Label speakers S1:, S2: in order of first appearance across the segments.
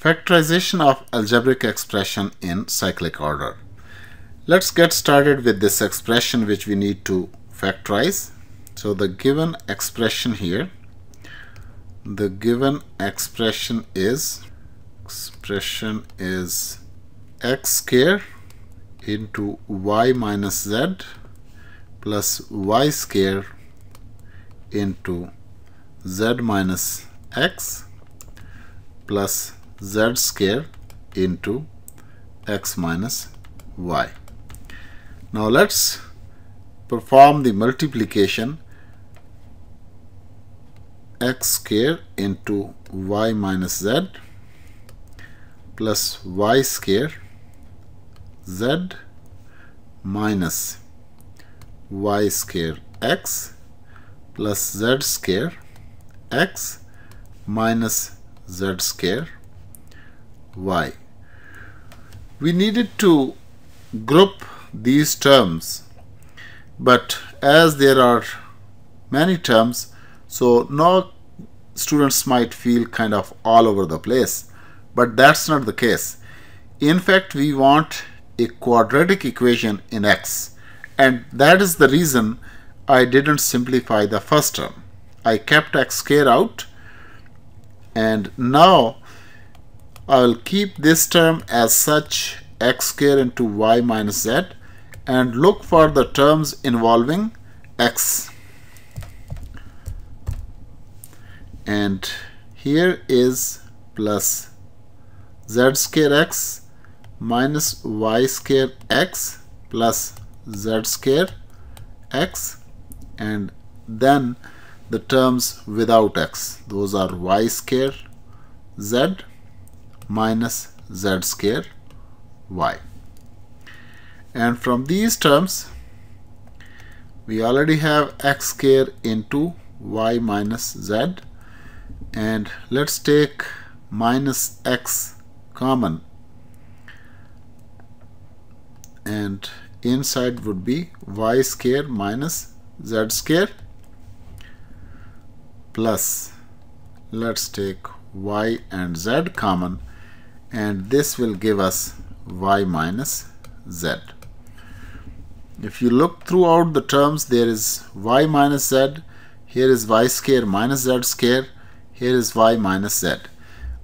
S1: Factorization of algebraic expression in cyclic order. Let's get started with this expression which we need to factorize. So the given expression here, the given expression is expression is x square into y minus z plus y square into z minus x plus z square into x minus y. Now let's perform the multiplication x square into y minus z plus y square z minus y square x plus z square x minus z square y. We needed to group these terms but as there are many terms so now students might feel kind of all over the place but that's not the case. In fact we want a quadratic equation in x and that is the reason I didn't simplify the first term. I kept x square out and now I'll keep this term as such x square into y minus z and look for the terms involving x. And here is plus z square x minus y square x plus z square x and then the terms without x. Those are y square z minus z square y. And from these terms we already have x square into y minus z. And let's take minus x common. And inside would be y square minus z square plus let's take y and z common and this will give us y minus z. If you look throughout the terms there is y minus z, here is y square minus z square, here is y minus z.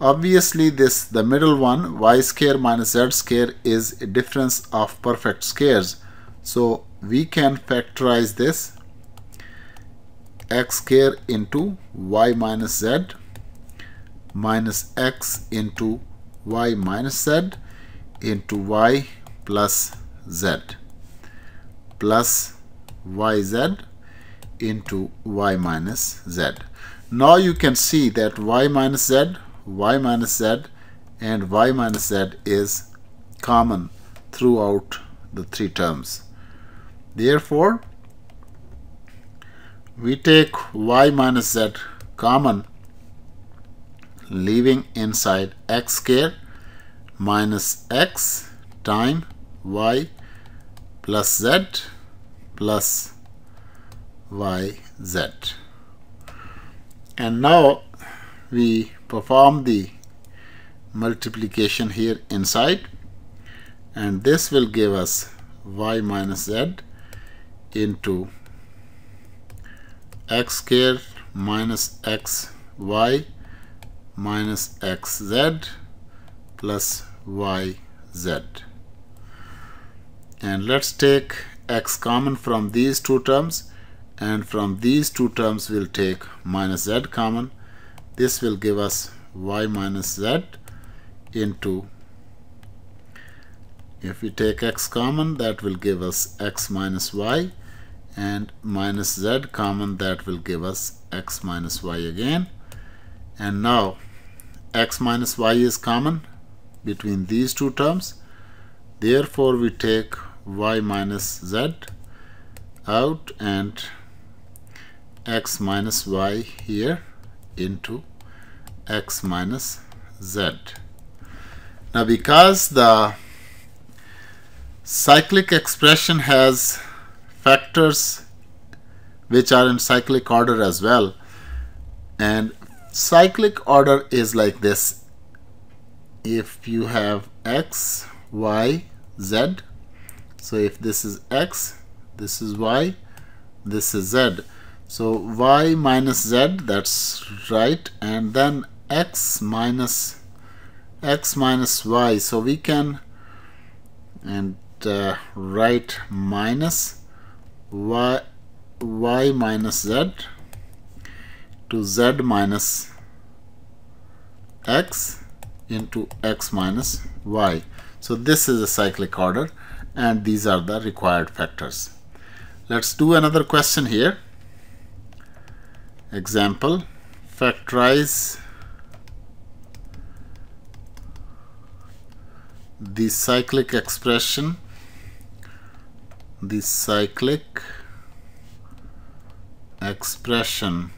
S1: Obviously this the middle one y square minus z square is a difference of perfect squares so we can factorize this x square into y minus z minus x into y minus z into y plus z plus yz into y minus z. Now you can see that y minus z, y minus z and y minus z is common throughout the three terms. Therefore, we take y minus z common leaving inside x square minus x time y plus z plus yz. And now we perform the multiplication here inside and this will give us y minus z into x square minus x y minus xz plus yz and let's take x common from these two terms and from these two terms we'll take minus z common. This will give us y minus z into if we take x common that will give us x minus y and minus z common that will give us x minus y again. And now x minus y is common between these two terms. Therefore we take y minus z out and x minus y here into x minus z. Now because the cyclic expression has factors which are in cyclic order as well and cyclic order is like this. If you have x y z so if this is x this is y this is z. So y minus z that's right and then x minus x minus y so we can and uh, write minus y y minus z to z minus x into x minus y. So this is a cyclic order and these are the required factors. Let's do another question here. Example factorize the cyclic expression the cyclic expression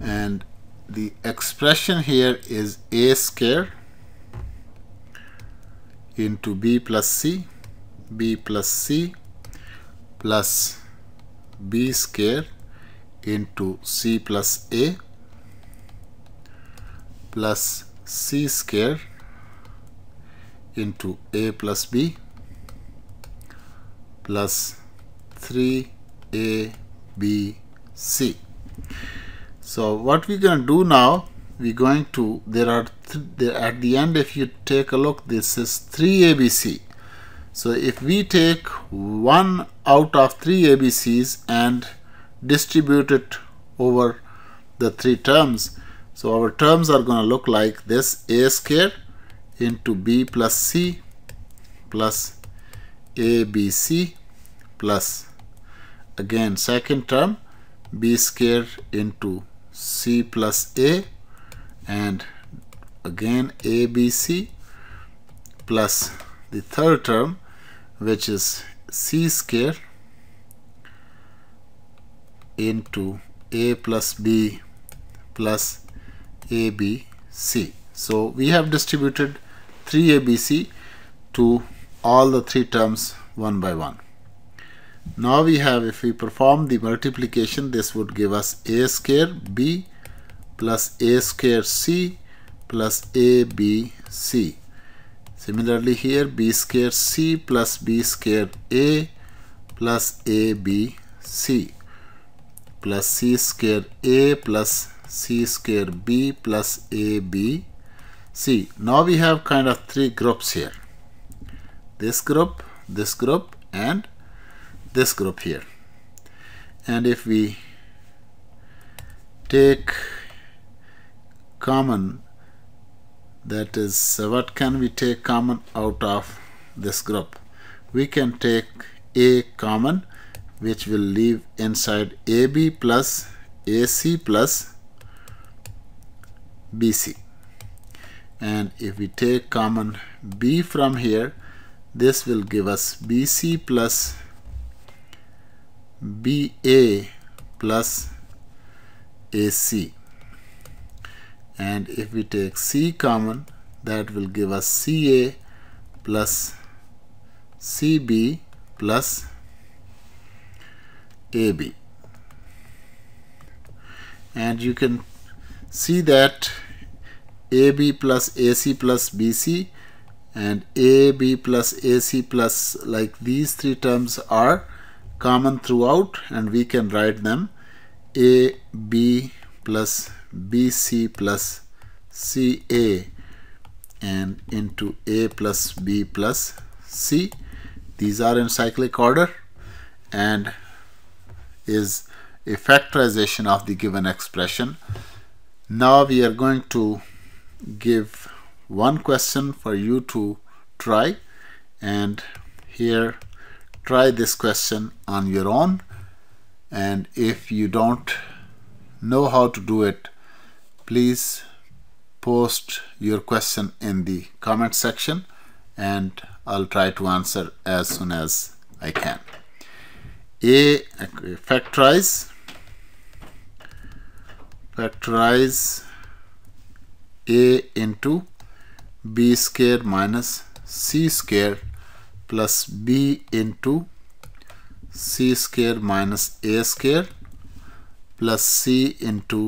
S1: and the expression here is a square into b plus c b plus c plus b square into c plus a plus c square into a plus b plus 3a b c so what we're going to do now we're going to there are th at the end if you take a look this is 3 abc so if we take one out of three abcs and distribute it over the three terms so our terms are going to look like this a square into b plus c plus abc plus again second term b square into c plus a and again abc plus the third term which is c square into a plus b plus abc so we have distributed 3 abc to all the three terms one by one now we have if we perform the multiplication this would give us a square b plus a square c plus abc similarly here b square c plus b square a plus abc plus c square a plus c square b plus abc now we have kind of three groups here. This group this group and this group here. And if we take common that is what can we take common out of this group? We can take a common which will leave inside AB plus AC plus BC and if we take common B from here this will give us BC plus BA plus AC and if we take C common that will give us CA plus CB plus AB and you can see that AB plus AC plus BC and AB plus AC plus like these three terms are common throughout and we can write them A B plus BC plus CA and into A plus B plus C. These are in cyclic order and is a factorization of the given expression. Now we are going to give one question for you to try and here try this question on your own and if you don't know how to do it please post your question in the comment section and I'll try to answer as soon as I can. A factorize factorize a into b square minus c square plus b into c square minus a square plus c into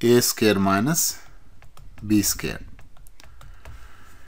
S1: a square minus b square